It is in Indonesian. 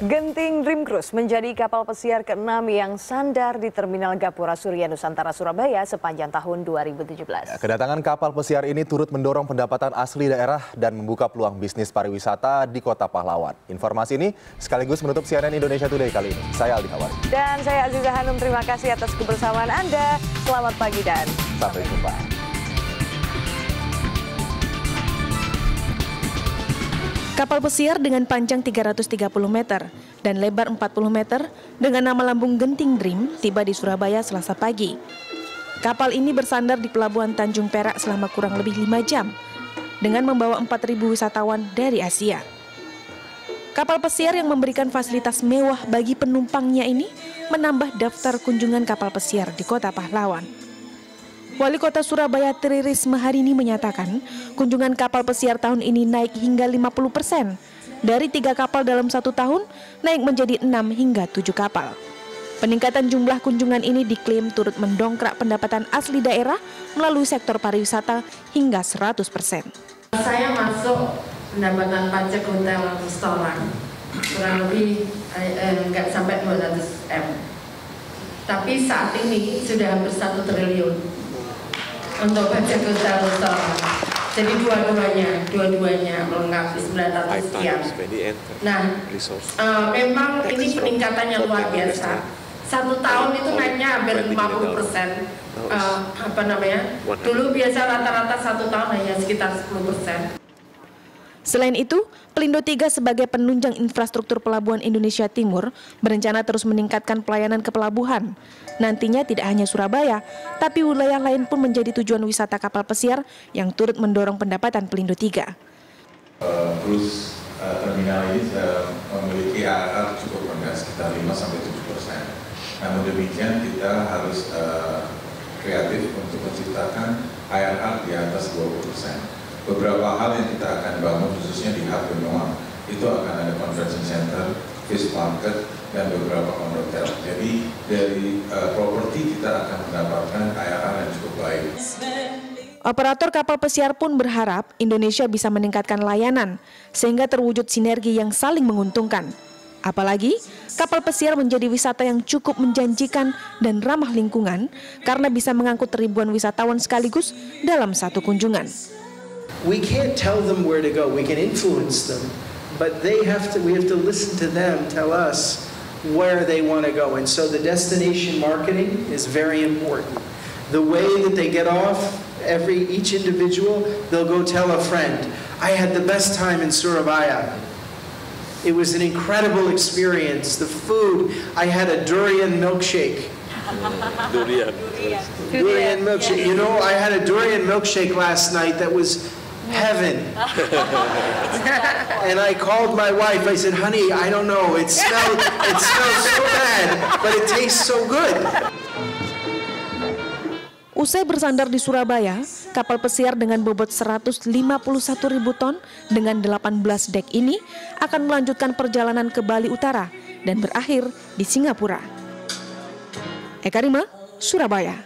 Genting Dream Cruise menjadi kapal pesiar ke-6 yang sandar di Terminal Gapura Surya Nusantara Surabaya sepanjang tahun 2017. Ya, kedatangan kapal pesiar ini turut mendorong pendapatan asli daerah dan membuka peluang bisnis pariwisata di Kota Pahlawan. Informasi ini sekaligus menutup CNN Indonesia Today kali ini. Saya Aldi Hawari. Dan saya Aziza Hanum, terima kasih atas kebersamaan Anda. Selamat pagi dan sampai jumpa. Kapal pesiar dengan panjang 330 meter dan lebar 40 meter dengan nama lambung Genting Dream tiba di Surabaya selasa pagi. Kapal ini bersandar di Pelabuhan Tanjung Perak selama kurang lebih 5 jam dengan membawa 4.000 wisatawan dari Asia. Kapal pesiar yang memberikan fasilitas mewah bagi penumpangnya ini menambah daftar kunjungan kapal pesiar di kota Pahlawan. Wali Kota Surabaya Tri Risma hari ini menyatakan kunjungan kapal pesiar tahun ini naik hingga 50 persen. Dari tiga kapal dalam satu tahun, naik menjadi enam hingga tujuh kapal. Peningkatan jumlah kunjungan ini diklaim turut mendongkrak pendapatan asli daerah melalui sektor pariwisata hingga 100 persen. Saya masuk pendapatan pajak hotel restoran kurang lebih eh, sampai 200 M. Tapi saat ini sudah hampir satu triliun untuk baca hotel restoran. Jadi dua-duanya, dua-duanya melengkapi 900 sekian. Nah, uh, memang ini peningkatannya luar biasa. Satu tahun itu naiknya hampir 50 persen. Uh, apa namanya? Dulu biasa rata-rata satu tahun hanya sekitar 10 persen. Selain itu, Pelindo 3 sebagai penunjang infrastruktur pelabuhan Indonesia Timur berencana terus meningkatkan pelayanan ke pelabuhan. Nantinya tidak hanya Surabaya, tapi wilayah lain pun menjadi tujuan wisata kapal pesiar yang turut mendorong pendapatan Pelindo 3. Uh, terus uh, terminal ini uh, memiliki ARR cukup rendah sekitar 5 sampai 7 persen. Namun demikian kita harus uh, kreatif untuk menciptakan ARR di atas 20 persen beberapa hal yang kita akan bangun khususnya di hub Benoa itu akan ada convention center, fish market, dan beberapa kondotel. Jadi dari uh, properti kita akan mendapatkan IRR yang cukup baik. Operator kapal pesiar pun berharap Indonesia bisa meningkatkan layanan sehingga terwujud sinergi yang saling menguntungkan. Apalagi kapal pesiar menjadi wisata yang cukup menjanjikan dan ramah lingkungan karena bisa mengangkut ribuan wisatawan sekaligus dalam satu kunjungan. We can't tell them where to go. We can influence them, but they have to. We have to listen to them tell us where they want to go. And so the destination marketing is very important. The way that they get off, every each individual, they'll go tell a friend, I had the best time in Surabaya. It was an incredible experience. The food, I had a durian milkshake. durian. Durian milkshake. You know, I had a durian milkshake last night that was heaven. and I called my wife. I said, honey, I don't know. It smells, it smells so bad, but it tastes so good. Usai bersandar di Surabaya, kapal pesiar dengan bobot 151 ribu ton dengan 18 dek ini akan melanjutkan perjalanan ke Bali Utara dan berakhir di Singapura. Eka Rima, Surabaya.